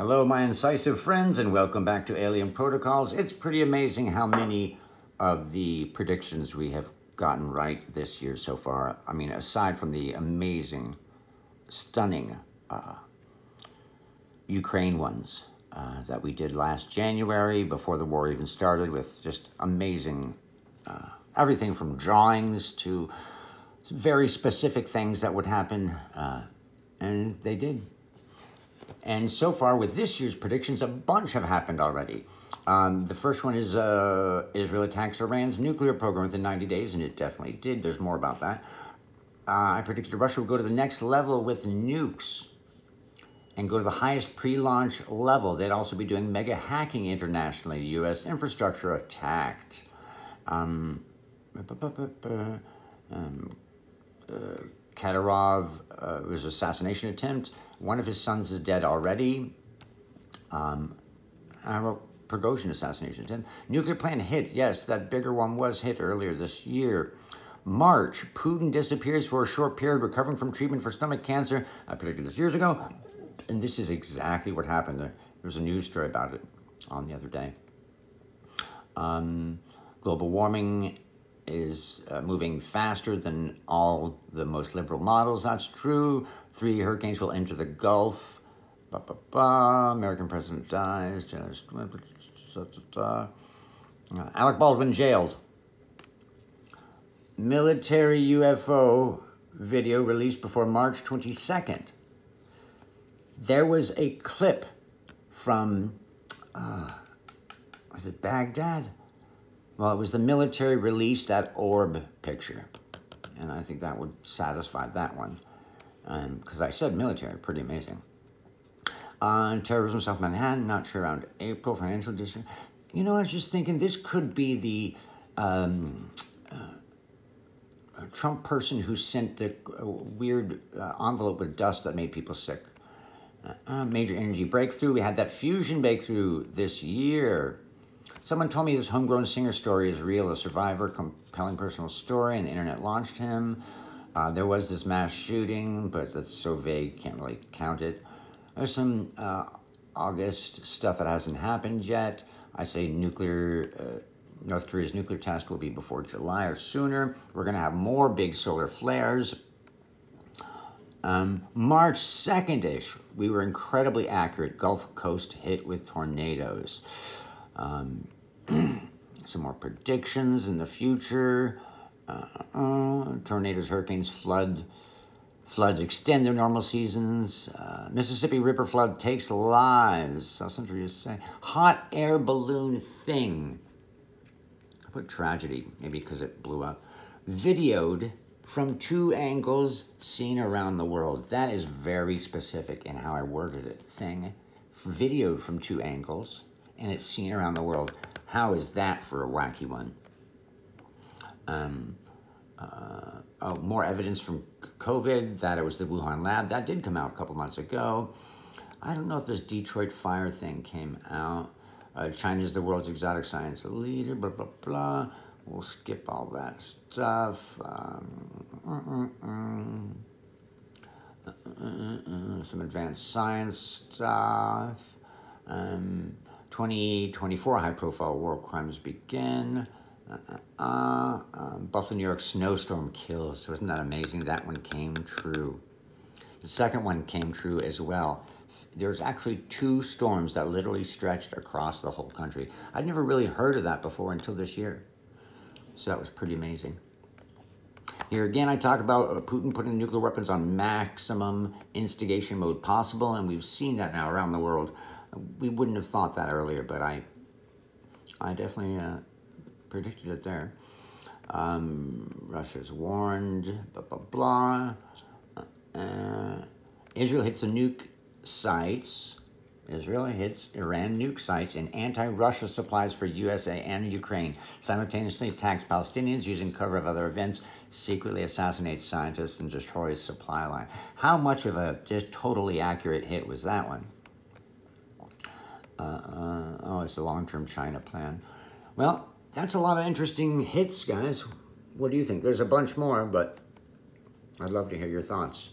Hello, my incisive friends, and welcome back to Alien Protocols. It's pretty amazing how many of the predictions we have gotten right this year so far. I mean, aside from the amazing, stunning uh, Ukraine ones uh, that we did last January before the war even started with just amazing, uh, everything from drawings to very specific things that would happen, uh, and they did. And so far with this year's predictions, a bunch have happened already. Um, the first one is uh, Israel attacks Iran's nuclear program within 90 days, and it definitely did. There's more about that. Uh, I predicted Russia would go to the next level with nukes and go to the highest pre-launch level. They'd also be doing mega hacking internationally. U.S. infrastructure attacked. Um, um, uh, Kadyrov uh, was assassination attempt. One of his sons is dead already. Um, I wrote Prigozhin assassination attempt. Nuclear plant hit. Yes, that bigger one was hit earlier this year. March, Putin disappears for a short period, recovering from treatment for stomach cancer. I predicted this years ago, and this is exactly what happened. There was a news story about it on the other day. Um, global warming is uh, moving faster than all the most liberal models. That's true. Three hurricanes will enter the Gulf. Ba, ba, ba. American president dies. Uh, Alec Baldwin jailed. Military UFO video released before March 22nd. There was a clip from, uh, was it Baghdad? Well, it was the military released that orb picture. And I think that would satisfy that one. Because um, I said military, pretty amazing. Uh, terrorism, South Manhattan, not sure around April, financial district. You know, I was just thinking this could be the um, uh, Trump person who sent the uh, weird uh, envelope with dust that made people sick. Uh, uh, major energy breakthrough. We had that fusion breakthrough this year. Someone told me this homegrown singer story is real, a survivor, compelling personal story, and the internet launched him. Uh, there was this mass shooting, but that's so vague, can't really count it. There's some uh, August stuff that hasn't happened yet. I say nuclear, uh, North Korea's nuclear test will be before July or sooner. We're going to have more big solar flares. Um, March 2nd-ish, we were incredibly accurate. Gulf Coast hit with tornadoes. Um, some more predictions in the future. Uh, uh, tornadoes, hurricanes, flood. Floods extend their normal seasons. Uh, Mississippi River flood takes lives. South Central to say. Hot air balloon thing. I put tragedy, maybe because it blew up. Videoed from two angles seen around the world. That is very specific in how I worded it. Thing. Videoed from two angles and it's seen around the world. How is that for a wacky one? Um, uh, oh, more evidence from COVID that it was the Wuhan lab. That did come out a couple months ago. I don't know if this Detroit fire thing came out. Uh, China is the world's exotic science leader, blah, blah, blah. We'll skip all that stuff. Um, mm, mm, mm. some advanced science stuff. Um, 2024 high-profile war crimes begin. Uh, uh, uh, um, Buffalo, New York snowstorm kills. So isn't that amazing? That one came true. The second one came true as well. There's actually two storms that literally stretched across the whole country. I'd never really heard of that before until this year. So that was pretty amazing. Here again, I talk about uh, Putin putting nuclear weapons on maximum instigation mode possible, and we've seen that now around the world we wouldn't have thought that earlier, but I, I definitely uh, predicted it there. Um, Russia's warned, blah, blah, blah. Uh, Israel hits nuke sites. Israel hits Iran nuke sites and anti-Russia supplies for USA and Ukraine. Simultaneously attacks Palestinians using cover of other events, secretly assassinates scientists, and destroys supply line. How much of a just totally accurate hit was that one? Uh, uh, oh, it's a long-term China plan. Well, that's a lot of interesting hits, guys. What do you think? There's a bunch more, but I'd love to hear your thoughts.